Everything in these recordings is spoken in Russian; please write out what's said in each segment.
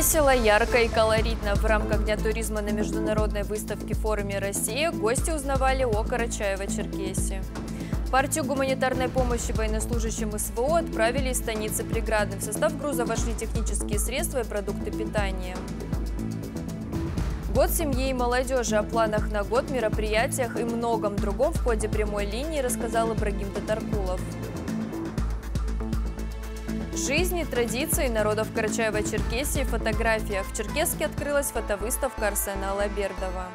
Весело, ярко и колоритно. В рамках Дня туризма на международной выставке форуме «Россия» гости узнавали о Карачаево-Черкесии. Партию гуманитарной помощи военнослужащим СВО отправили из станицы Преградной. В состав груза вошли технические средства и продукты питания. Год семьи и молодежи о планах на год, мероприятиях и многом другом в ходе прямой линии рассказал Ибрагим Татаркулов. Жизни, традиции народов Карачаева-Черкесии фотографиях. В Черкеске открылась фотовыставка Арсена Алабердова.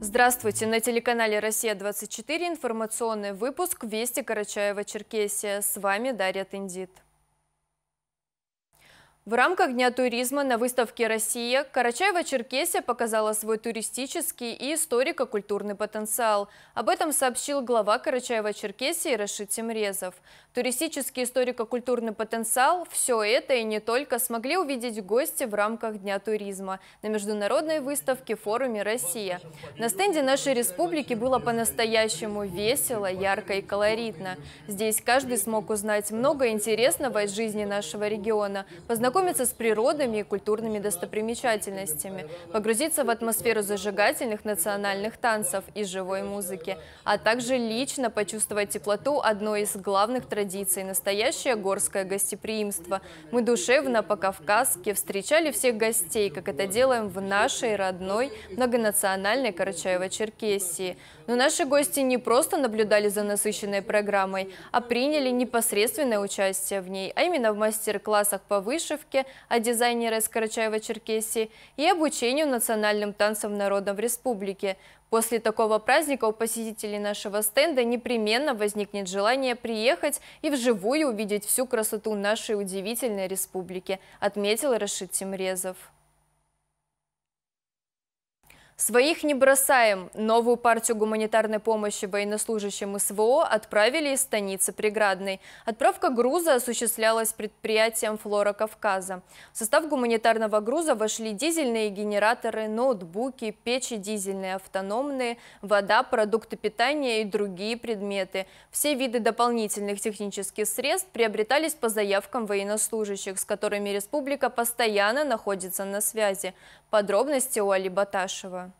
Здравствуйте! На телеканале «Россия-24» информационный выпуск «Вести Карачаева-Черкесия». С вами Дарья Тендит. В рамках Дня туризма на выставке «Россия» Карачаево-Черкесия показала свой туристический и историко-культурный потенциал. Об этом сообщил глава Карачаево-Черкесии Рашид Тимрезов. Туристический историко-культурный потенциал – все это и не только смогли увидеть гости в рамках Дня туризма на международной выставке форуме «Россия». На стенде нашей республики было по-настоящему весело, ярко и колоритно. Здесь каждый смог узнать много интересного из жизни нашего региона, познакомиться познакомиться с природными и культурными достопримечательностями, погрузиться в атмосферу зажигательных национальных танцев и живой музыки, а также лично почувствовать теплоту одной из главных традиций – настоящее горское гостеприимство. Мы душевно по-кавказски встречали всех гостей, как это делаем в нашей родной многонациональной Карачаево-Черкесии – но наши гости не просто наблюдали за насыщенной программой, а приняли непосредственное участие в ней, а именно в мастер-классах по вышивке от дизайнера из Карачаева-Черкесии и обучению национальным танцам в республике. После такого праздника у посетителей нашего стенда непременно возникнет желание приехать и вживую увидеть всю красоту нашей удивительной республики, отметил Рашид Тимрезов. Своих не бросаем. Новую партию гуманитарной помощи военнослужащим СВО отправили из станицы Преградной. Отправка груза осуществлялась предприятием «Флора Кавказа». В состав гуманитарного груза вошли дизельные генераторы, ноутбуки, печи дизельные, автономные, вода, продукты питания и другие предметы. Все виды дополнительных технических средств приобретались по заявкам военнослужащих, с которыми республика постоянно находится на связи. Подробности у Али Баташева.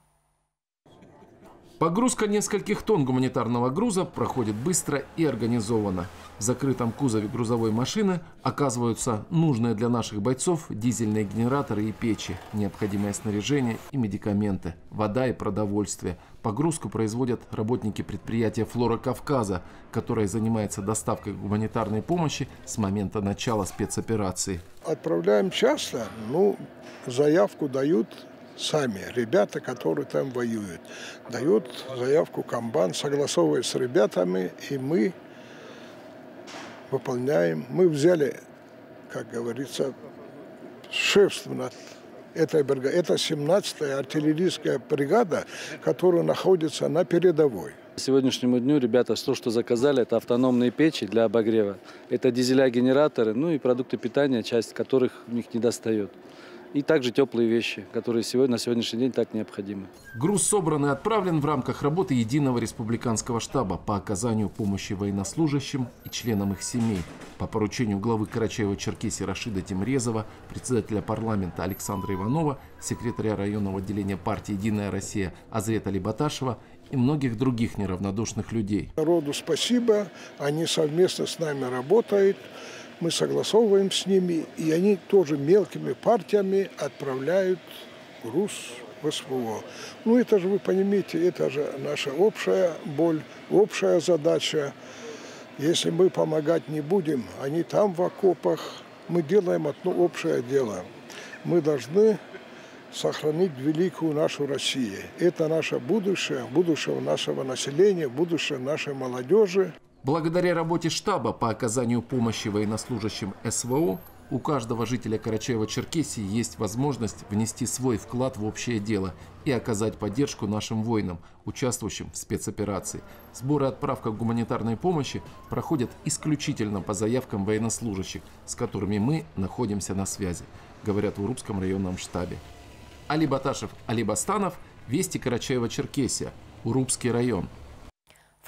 Погрузка нескольких тонн гуманитарного груза проходит быстро и организованно. В закрытом кузове грузовой машины оказываются нужные для наших бойцов дизельные генераторы и печи, необходимое снаряжение и медикаменты, вода и продовольствие. Погрузку производят работники предприятия «Флора Кавказа», которое занимается доставкой гуманитарной помощи с момента начала спецоперации. Отправляем часто, ну, заявку дают сами ребята, которые там воюют. Дают заявку комбан, согласовывая с ребятами, и мы выполняем. Мы взяли, как говорится, шефство над этой бригадой. Это 17-я артиллерийская бригада, которая находится на передовой. Сегодняшнему дню ребята то, что заказали, это автономные печи для обогрева. Это дизеля-генераторы, ну и продукты питания, часть которых у них не достает и также теплые вещи, которые сегодня, на сегодняшний день так необходимы. Груз собран и отправлен в рамках работы Единого республиканского штаба по оказанию помощи военнослужащим и членам их семей. По поручению главы Карачаева-Черкесии Рашида Тимрезова, председателя парламента Александра Иванова, секретаря районного отделения партии «Единая Россия» Азрета Либаташева и многих других неравнодушных людей. Народу спасибо, они совместно с нами работают мы согласовываем с ними, и они тоже мелкими партиями отправляют груз в СВО. Ну, это же, вы понимаете, это же наша общая боль, общая задача. Если мы помогать не будем, они там в окопах, мы делаем одно общее дело. Мы должны сохранить великую нашу Россию. Это наше будущее, будущее нашего населения, будущее нашей молодежи. Благодаря работе штаба по оказанию помощи военнослужащим СВО у каждого жителя Карачаева-Черкесии есть возможность внести свой вклад в общее дело и оказать поддержку нашим воинам, участвующим в спецоперации. Сбор и отправка гуманитарной помощи проходят исключительно по заявкам военнослужащих, с которыми мы находимся на связи, говорят в Урупском районном штабе. Али Баташев, Али Бастанов, Вести Карачаева-Черкесия, Урупский район.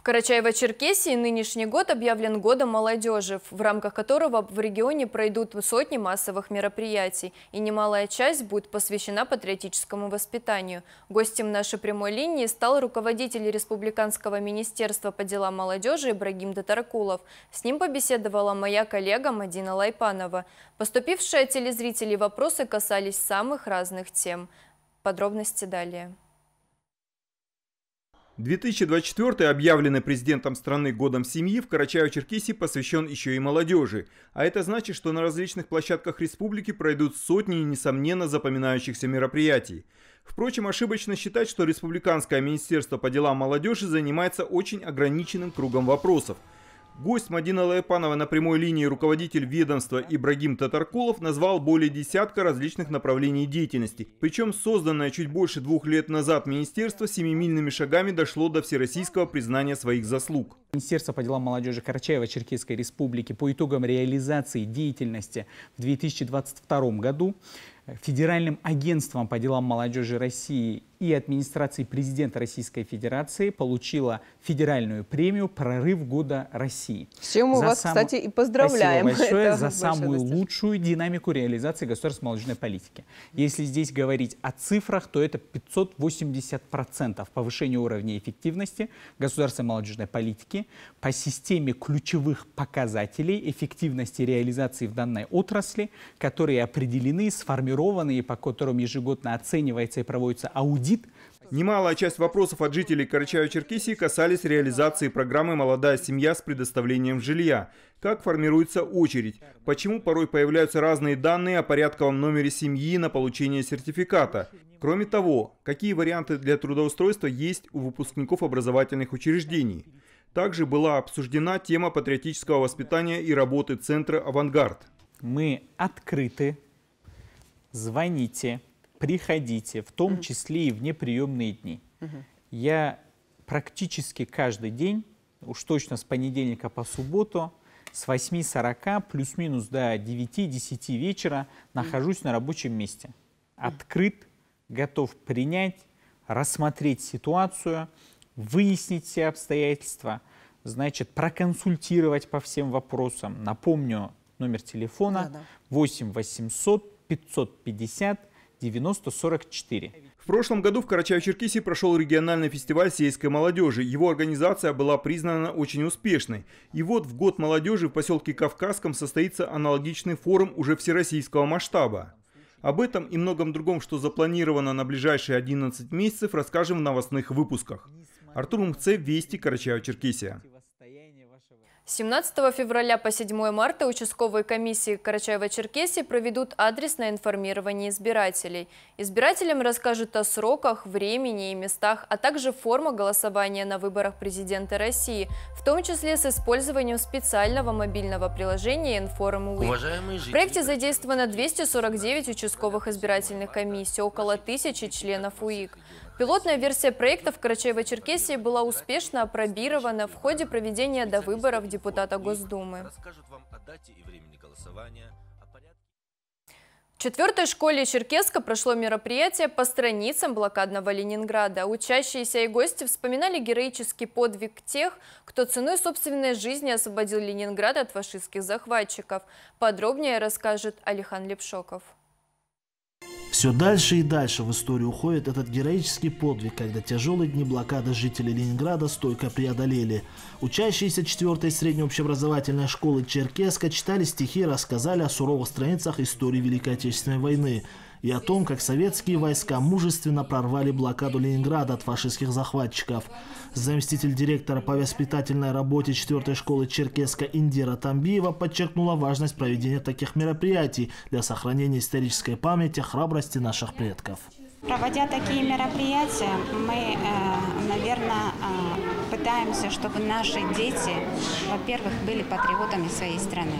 В Карачаево-Черкесии нынешний год объявлен годом молодежи, в рамках которого в регионе пройдут сотни массовых мероприятий, и немалая часть будет посвящена патриотическому воспитанию. Гостем нашей прямой линии стал руководитель Республиканского министерства по делам молодежи Ибрагим Татаркулов. С ним побеседовала моя коллега Мадина Лайпанова. Поступившие от телезрителей вопросы касались самых разных тем. Подробности далее. 2024 объявленный президентом страны годом семьи в Карачаево-Черкесии посвящен еще и молодежи. А это значит, что на различных площадках республики пройдут сотни несомненно запоминающихся мероприятий. Впрочем, ошибочно считать, что Республиканское министерство по делам молодежи занимается очень ограниченным кругом вопросов – Гость Мадина Лайпанова на прямой линии руководитель ведомства Ибрагим Татаркулов назвал более десятка различных направлений деятельности. Причем созданное чуть больше двух лет назад министерство семимильными шагами дошло до всероссийского признания своих заслуг. Министерство по делам молодежи Карачаево-Черкесской республики по итогам реализации деятельности в 2022 году Федеральным агентством по делам молодежи России и администрации президента Российской Федерации получила федеральную премию «Прорыв года России». С чем мы вас, сам... кстати, и поздравляем. Спасибо большое Это за самую лучшую динамику реализации государственной молодежной политики. Если здесь говорить о цифрах, то это 580% повышения уровня эффективности государственной молодежной политики по системе ключевых показателей эффективности реализации в данной отрасли, которые определены, сформированы и по которым ежегодно оценивается и проводится аудит аудит. Немалая часть вопросов от жителей Карачаево-Черкесии касались реализации программы «Молодая семья» с предоставлением жилья. Как формируется очередь? Почему порой появляются разные данные о порядковом номере семьи на получение сертификата? Кроме того, какие варианты для трудоустройства есть у выпускников образовательных учреждений? Также была обсуждена тема патриотического воспитания и работы Центра «Авангард». Мы открыты. Звоните приходите, в том числе и в неприемные дни. Я практически каждый день, уж точно с понедельника по субботу, с 8.40 плюс-минус до 9-10 вечера нахожусь на рабочем месте. Открыт, готов принять, рассмотреть ситуацию, выяснить все обстоятельства, значит, проконсультировать по всем вопросам. Напомню, номер телефона да, да. 8 800 550 9044. В прошлом году в Карачаево-Черкесии прошел региональный фестиваль сельской молодежи. Его организация была признана очень успешной. И вот в год молодежи в поселке Кавказском состоится аналогичный форум уже всероссийского масштаба. Об этом и многом другом, что запланировано на ближайшие 11 месяцев, расскажем в новостных выпусках. Артур Мхцев, Вести, Карачаево-Черкесия. 17 февраля по 7 марта участковые комиссии Карачаева-Черкесии проведут адресное информирование избирателей. Избирателям расскажут о сроках, времени и местах, а также форма голосования на выборах президента России, в том числе с использованием специального мобильного приложения «Информ В проекте задействовано 249 участковых избирательных комиссий, около тысячи членов УИК. Пилотная версия проекта в Карачаево-Черкесии была успешно опробирована в ходе проведения до выборов депутата Госдумы. В четвертой школе Черкеска прошло мероприятие по страницам блокадного Ленинграда. Учащиеся и гости вспоминали героический подвиг тех, кто ценой собственной жизни освободил Ленинград от фашистских захватчиков. Подробнее расскажет Алихан Лепшоков. Все дальше и дальше в историю уходит этот героический подвиг, когда тяжелые дни блокады жители Ленинграда стойко преодолели. Учащиеся 4-й средней общеобразовательной школы Черкеска читали стихи и рассказали о суровых страницах истории Великой Отечественной войны – и о том, как советские войска мужественно прорвали блокаду Ленинграда от фашистских захватчиков. Заместитель директора по воспитательной работе 4 школы Черкеска Индира Тамбиева подчеркнула важность проведения таких мероприятий для сохранения исторической памяти храбрости наших предков. Проводя такие мероприятия, мы, э, наверное, э, пытаемся, чтобы наши дети, во-первых, были патриотами своей страны.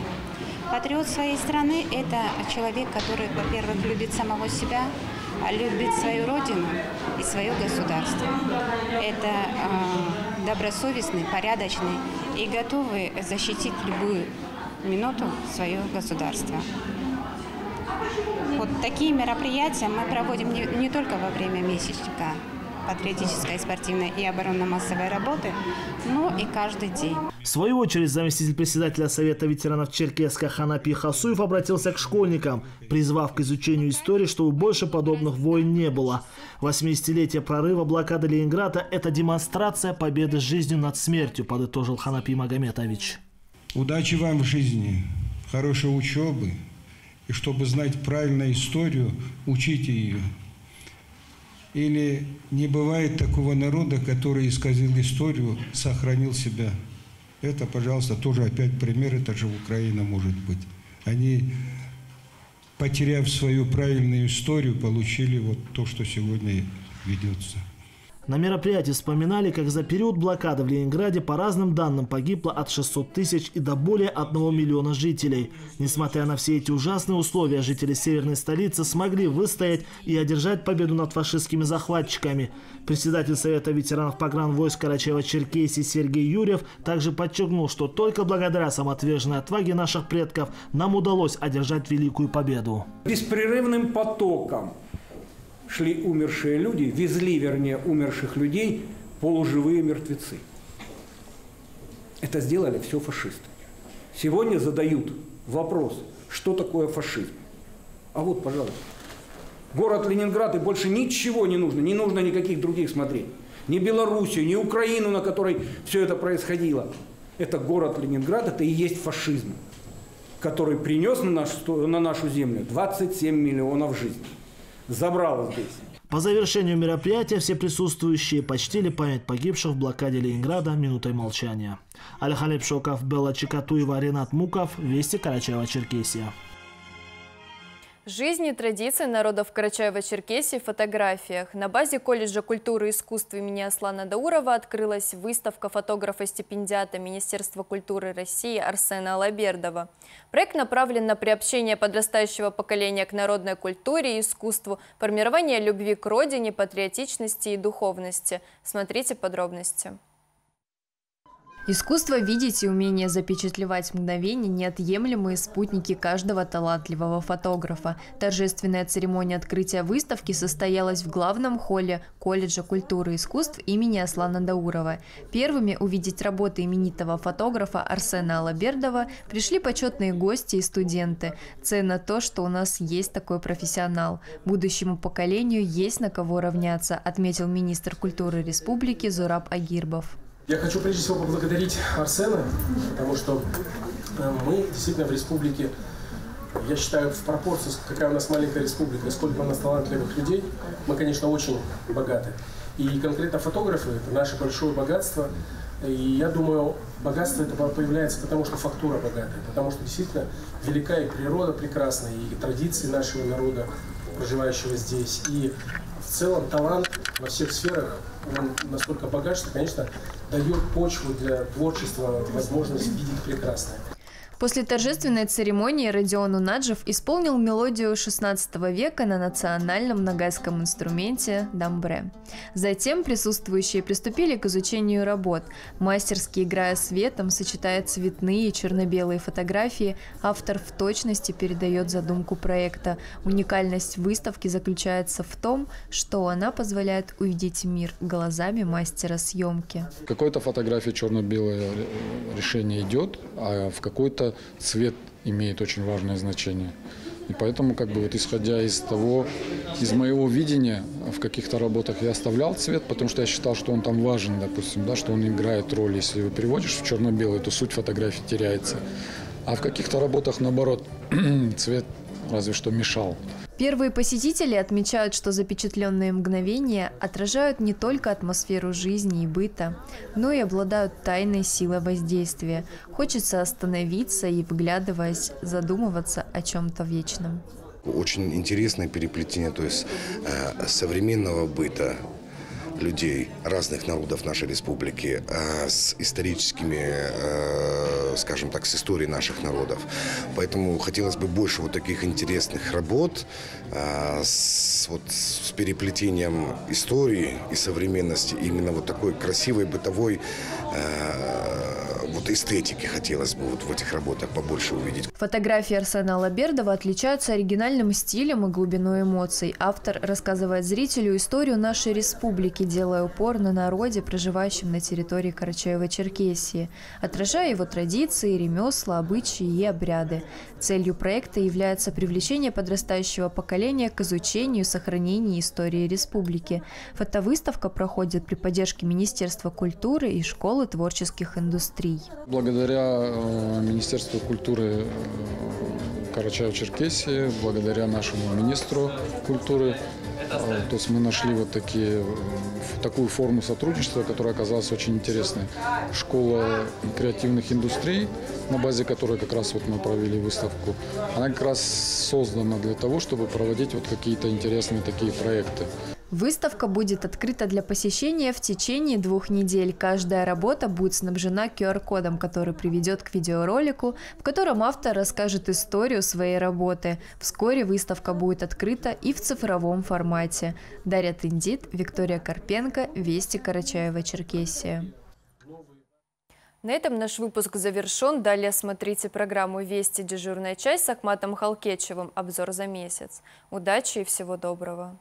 Патриот своей страны – это человек, который, во-первых, любит самого себя, любит свою родину и свое государство. Это э, добросовестный, порядочный и готовый защитить любую минуту свое государство. Вот такие мероприятия мы проводим не, не только во время месячника патриотической, спортивной и оборонно-массовой работы, но и каждый день. В свою очередь заместитель председателя Совета ветеранов Черкеска Ханапи Хасуев обратился к школьникам, призвав к изучению истории, чтобы больше подобных войн не было. 80-летие прорыва блокады Ленинграда – это демонстрация победы жизнью над смертью, подытожил Ханапи Магометович. Удачи вам в жизни, хорошей учебы, и чтобы знать правильную историю, учите ее. Или не бывает такого народа, который исказил историю, сохранил себя. Это, пожалуйста, тоже опять пример, это же Украина может быть. Они, потеряв свою правильную историю, получили вот то, что сегодня ведется. На мероприятии вспоминали, как за период блокады в Ленинграде по разным данным погибло от 600 тысяч и до более 1 миллиона жителей. Несмотря на все эти ужасные условия, жители северной столицы смогли выстоять и одержать победу над фашистскими захватчиками. Председатель Совета ветеранов погранвойск Карачаева-Черкесии Сергей Юрьев также подчеркнул, что только благодаря самоотверженной отваге наших предков нам удалось одержать великую победу. Беспрерывным потоком шли умершие люди, везли, вернее, умерших людей полуживые мертвецы. Это сделали все фашисты. Сегодня задают вопрос, что такое фашизм. А вот, пожалуйста, город Ленинград, и больше ничего не нужно, не нужно никаких других смотреть. Ни Белоруссию, ни Украину, на которой все это происходило. Это город Ленинград, это и есть фашизм, который принес на нашу, на нашу землю 27 миллионов жизней забрал здесь. По завершению мероприятия все присутствующие почтили память погибших в блокаде Ленинграда минутой молчания. Алихалеп Шоков, Белла Чикатуева, Ренат Муков, Вести Карачаева-Черкесия. Жизнь и традиции народов Карачаева-Черкесии в фотографиях. На базе колледжа культуры и искусств имени Аслана Даурова открылась выставка фотографа-стипендиата Министерства культуры России Арсена Алабердова. Проект направлен на приобщение подрастающего поколения к народной культуре и искусству, формирование любви к родине, патриотичности и духовности. Смотрите подробности. Искусство видеть и умение запечатлевать мгновения – неотъемлемые спутники каждого талантливого фотографа. Торжественная церемония открытия выставки состоялась в главном холле колледжа культуры и искусств имени Аслана Даурова. Первыми увидеть работы именитого фотографа Арсена Алабердова пришли почетные гости и студенты. Ценно то, что у нас есть такой профессионал. Будущему поколению есть на кого равняться, отметил министр культуры республики Зураб Агирбов. Я хочу прежде всего поблагодарить Арсена, потому что э, мы действительно в республике, я считаю, в пропорции, какая у нас маленькая республика, сколько у нас талантливых людей, мы, конечно, очень богаты. И конкретно фотографы – это наше большое богатство. И я думаю, богатство это появляется потому, что фактура богатая, потому что действительно велика и природа прекрасная, и традиции нашего народа, проживающего здесь, и в целом талант во всех сферах, он настолько богат, что, конечно, дает почву для творчества, возможность видеть прекрасное. После торжественной церемонии Родион Унаджев исполнил мелодию XVI века на национальном нагайском инструменте дамбре. Затем присутствующие приступили к изучению работ. Мастерски играя светом, сочетая цветные и черно-белые фотографии, автор в точности передает задумку проекта. Уникальность выставки заключается в том, что она позволяет увидеть мир глазами мастера съемки. В какой-то фотографии черно-белое решение идет, а в какой-то цвет имеет очень важное значение. И поэтому, как бы вот исходя из того, из моего видения, в каких-то работах я оставлял цвет, потому что я считал, что он там важен, допустим, да, что он играет роль. Если вы переводишь в черно-белый, то суть фотографии теряется. А в каких-то работах, наоборот, цвет разве что мешал. Первые посетители отмечают, что запечатленные мгновения отражают не только атмосферу жизни и быта, но и обладают тайной силой воздействия. Хочется остановиться и, вглядываясь, задумываться о чем-то вечном. Очень интересное переплетение то есть, э, современного быта людей разных народов нашей республики э, с историческими, э, скажем так, с историей наших народов. Поэтому хотелось бы больше вот таких интересных работ э, с, вот, с переплетением истории и современности, именно вот такой красивой бытовой вот эстетики хотелось бы вот в этих работах побольше увидеть. Фотографии Арсена Лабердова отличаются оригинальным стилем и глубиной эмоций. Автор рассказывает зрителю историю нашей республики, делая упор на народе, проживающем на территории Карачаева-Черкесии, отражая его традиции, ремесла, обычаи и обряды. Целью проекта является привлечение подрастающего поколения к изучению и сохранению истории республики. Фотовыставка проходит при поддержке Министерства культуры и Школы творческих индустрий. Благодаря э, Министерству культуры э, Карачаево-Черкесии, благодаря нашему министру культуры. А, то есть мы нашли вот такие, такую форму сотрудничества, которая оказалась очень интересной. Школа креативных индустрий, на базе которой как раз вот мы провели выставку, она как раз создана для того, чтобы проводить вот какие-то интересные такие проекты. Выставка будет открыта для посещения в течение двух недель. Каждая работа будет снабжена QR-кодом, который приведет к видеоролику, в котором автор расскажет историю своей работы. Вскоре выставка будет открыта и в цифровом формате. Дарья Тындит, Виктория Карпенко, Вести Карачаева-Черкесия. На этом наш выпуск завершен. Далее смотрите программу «Вести. Дежурная часть» с Акматом Халкечевым. Обзор за месяц. Удачи и всего доброго.